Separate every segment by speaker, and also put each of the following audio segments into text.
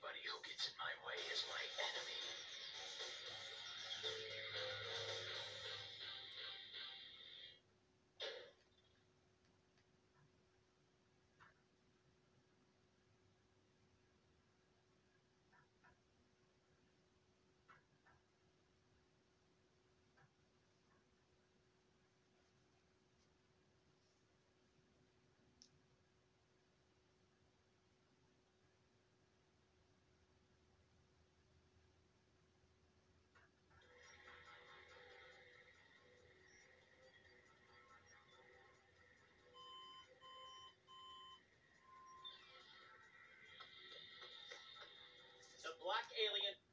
Speaker 1: Anybody who gets in my way is
Speaker 2: my enemy. black alien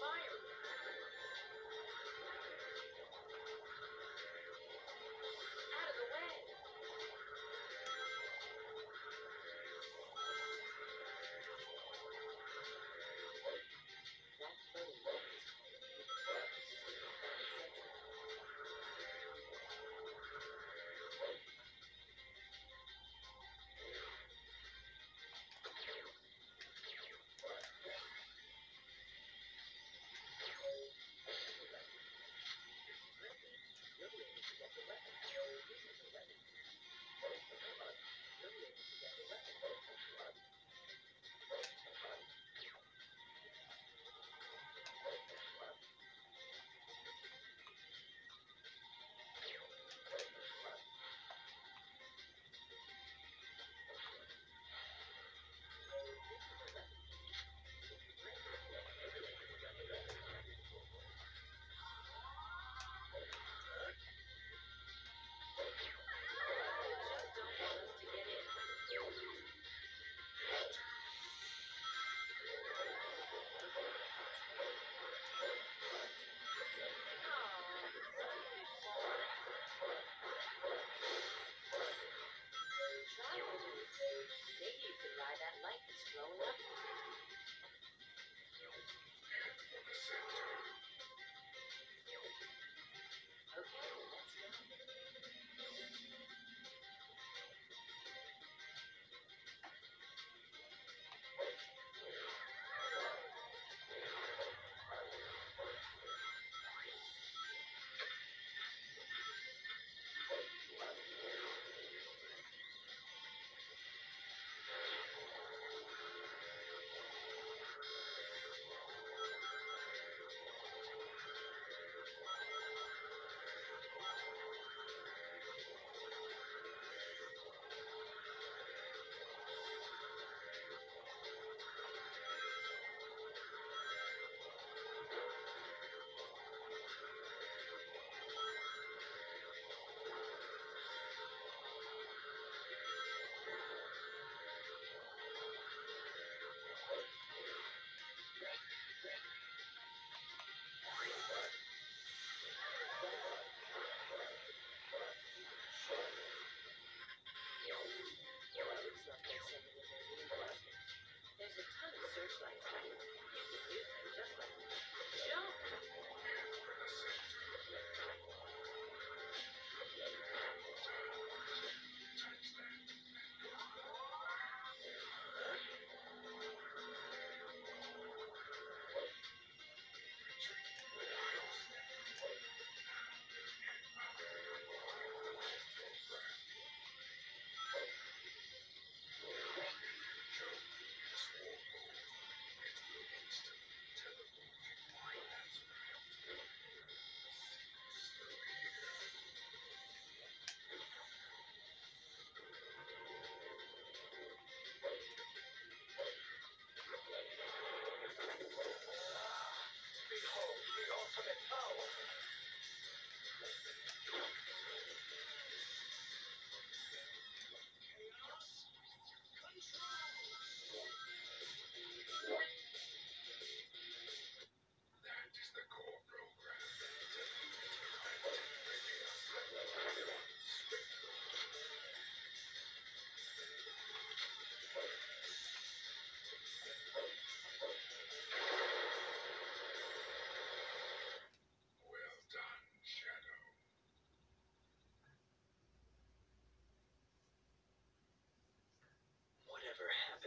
Speaker 2: fire.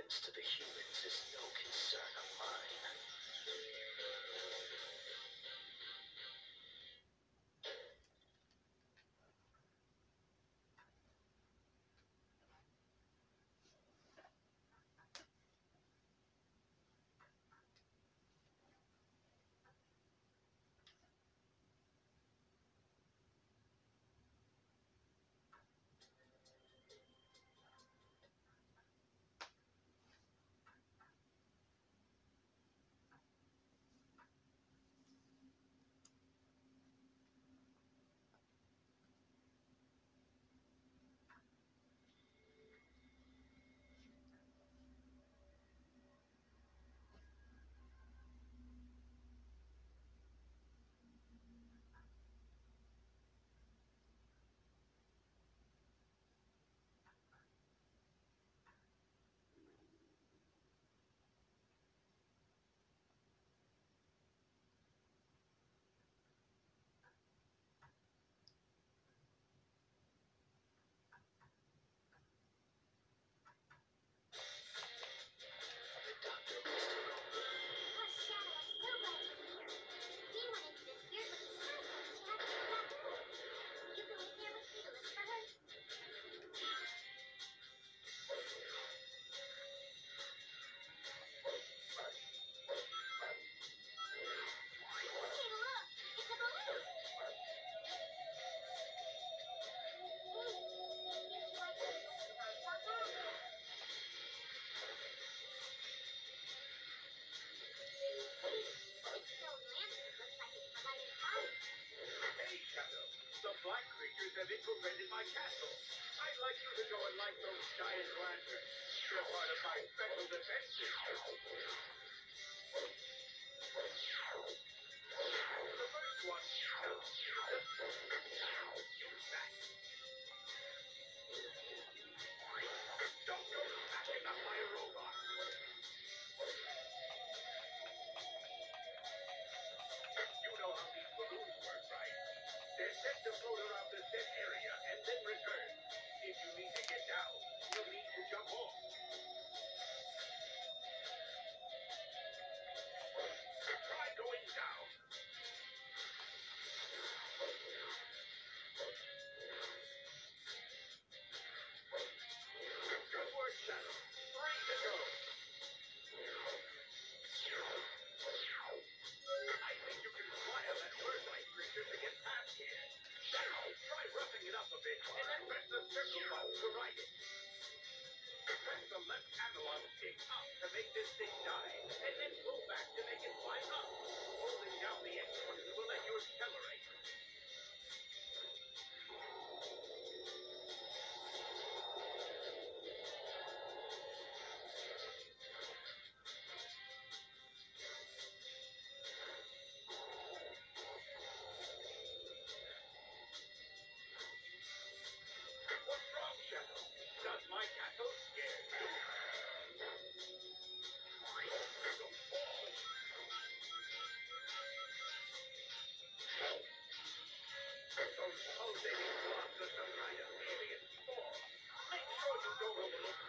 Speaker 2: happens to the humans is no
Speaker 3: concern of mine. black creatures have infiltrated my castle. I'd like you to go and light those giant lanterns. They're part of my special defense system.
Speaker 4: those pulsating blocks of the Maya alien form. Make sure you
Speaker 3: don't overlook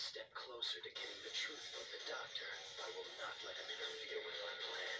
Speaker 3: step closer to getting the truth from the doctor. I will not let him interfere with my
Speaker 5: plan.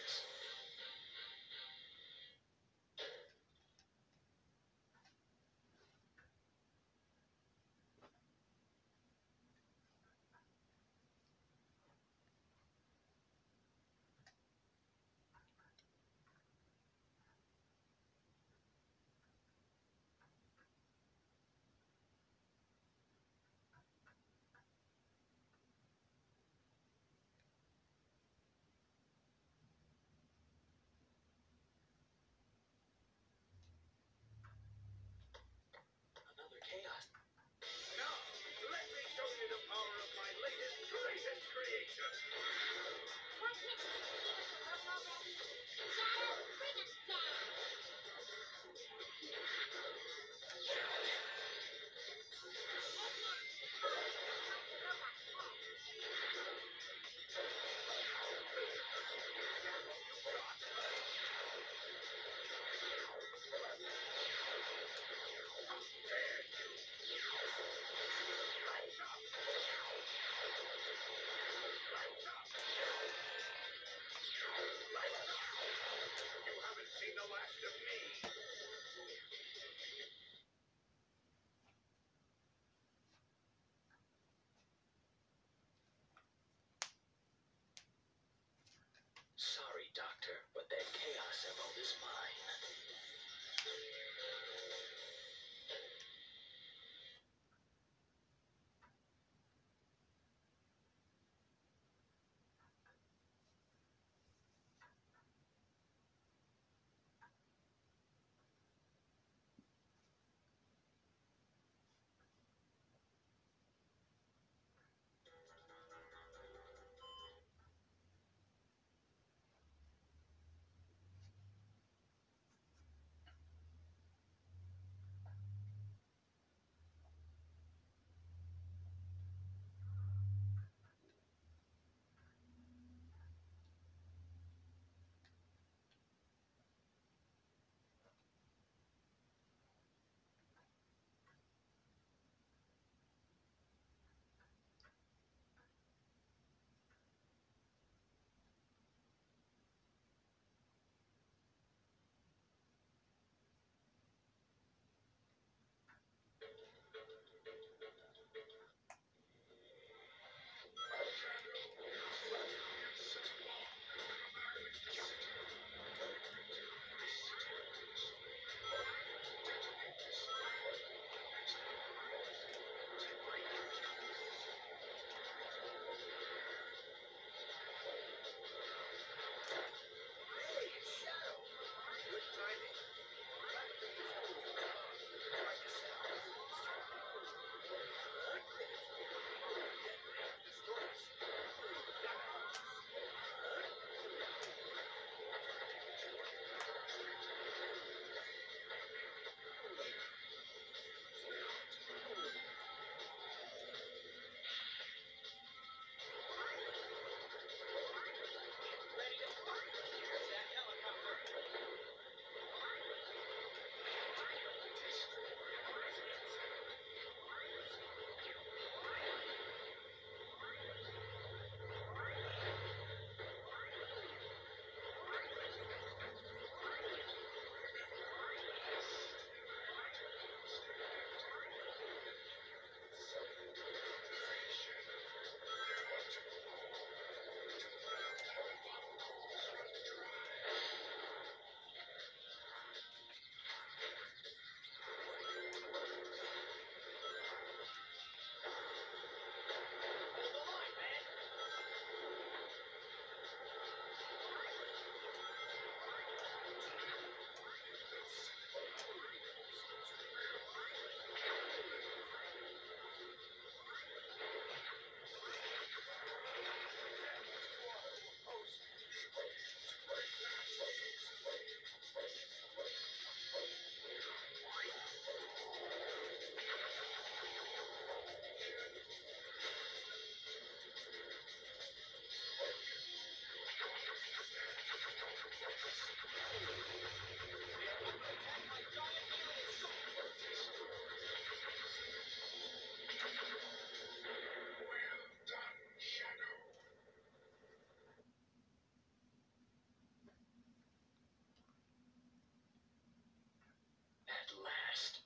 Speaker 6: first.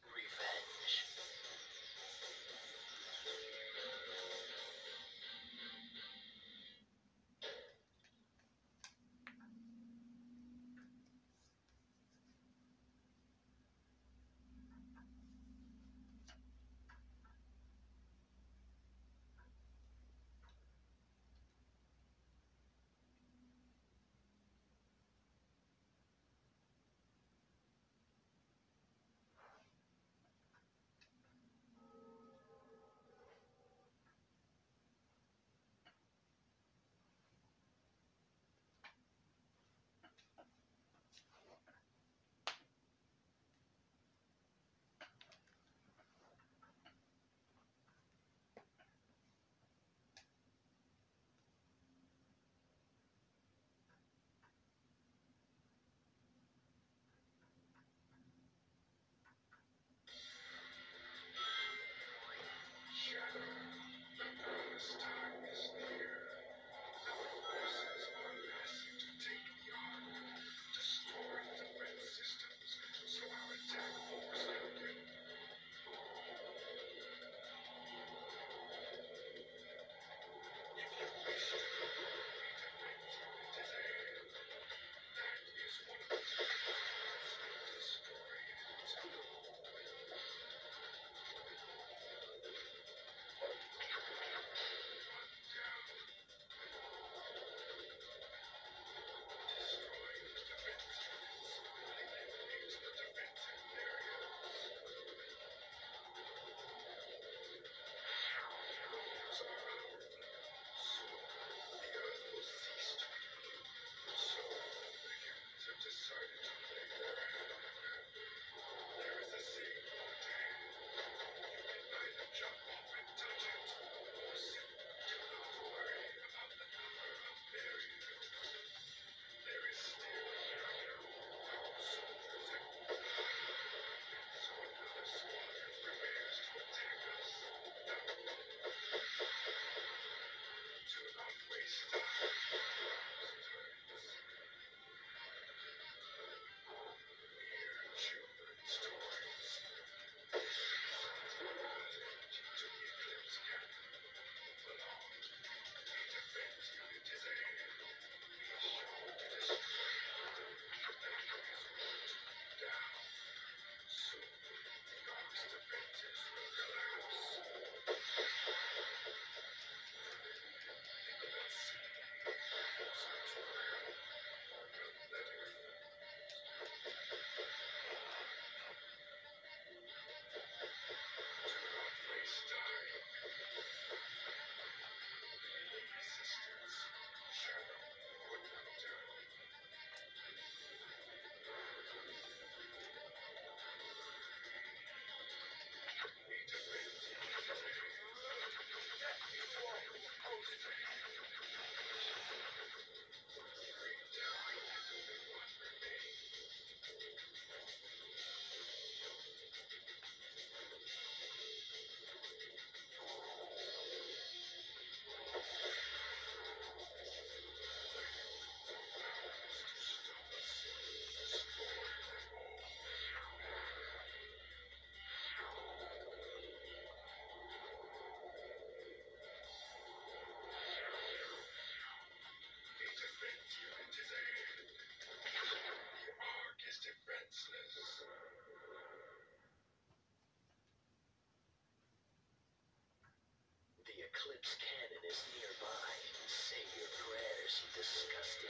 Speaker 6: Eclipse Cannon is nearby. Say your prayers, you disgusting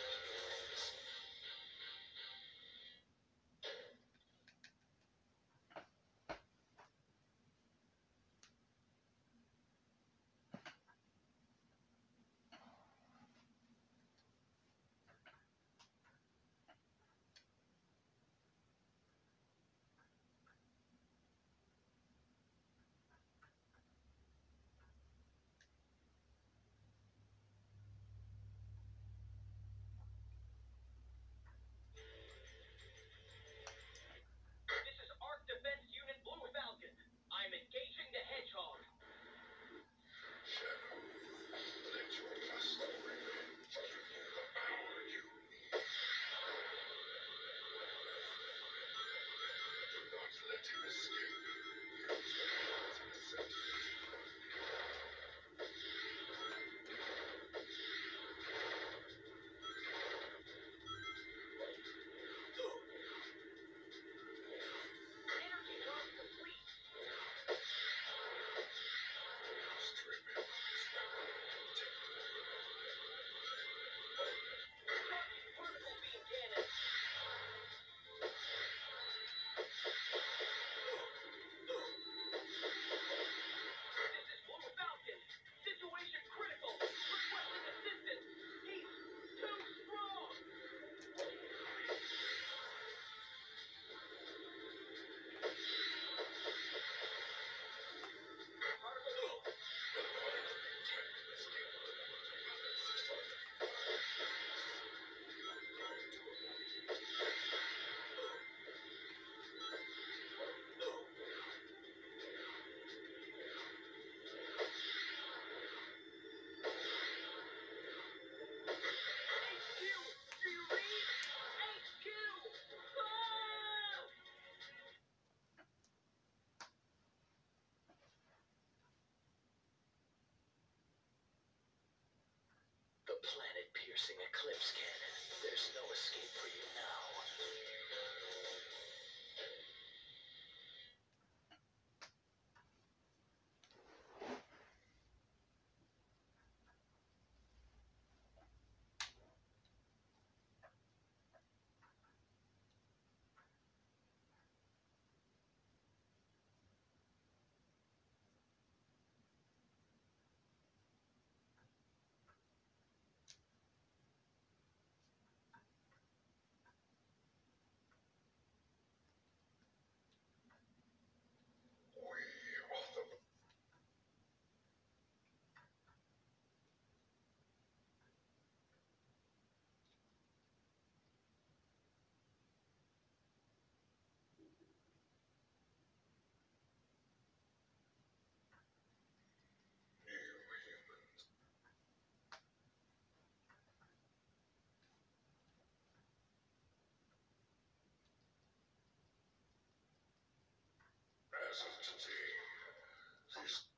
Speaker 6: piercing eclipse cannon. There's no escape for you now.
Speaker 5: Thank
Speaker 1: you.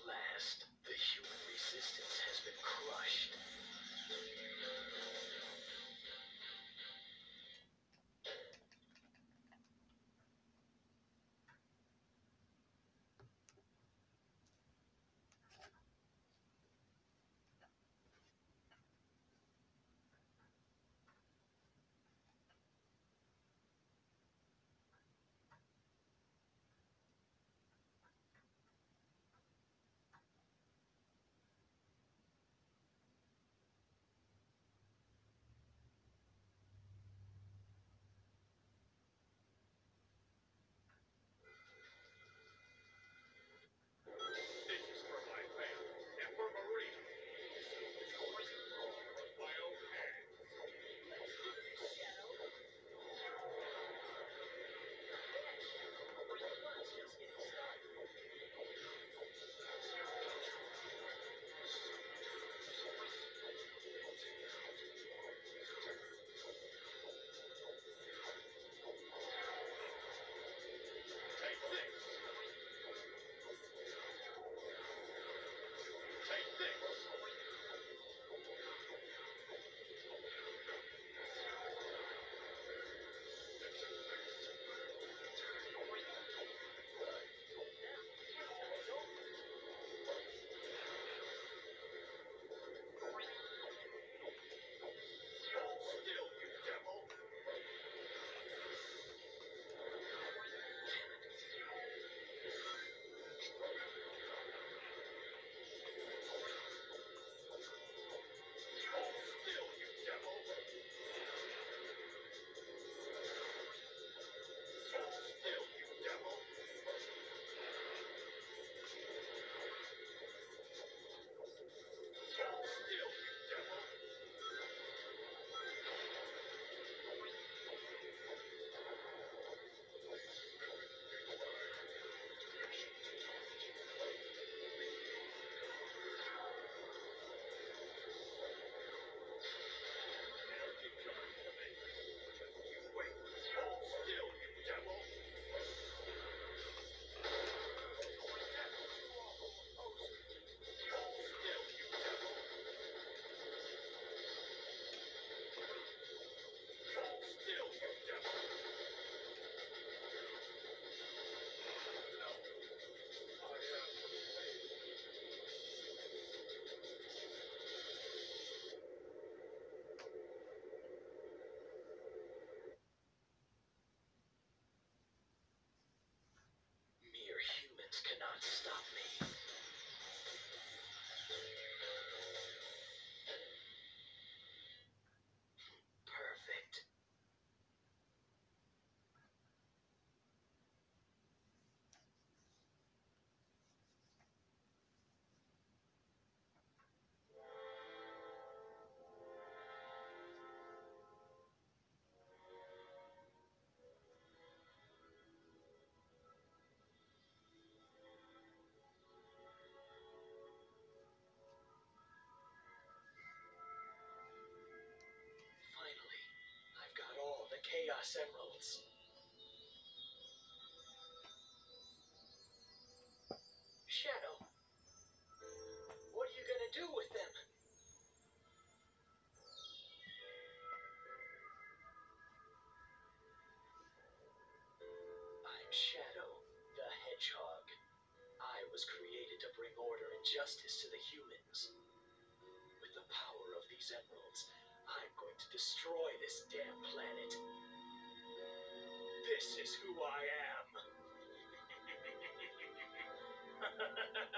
Speaker 1: Last, the human resistance has been crushed. Chaos Emeralds. Shadow, what are you gonna do with them? I'm Shadow, the Hedgehog. I was created to bring order and justice to the humans. With the power of these emeralds, I'm going to destroy this damn who I am.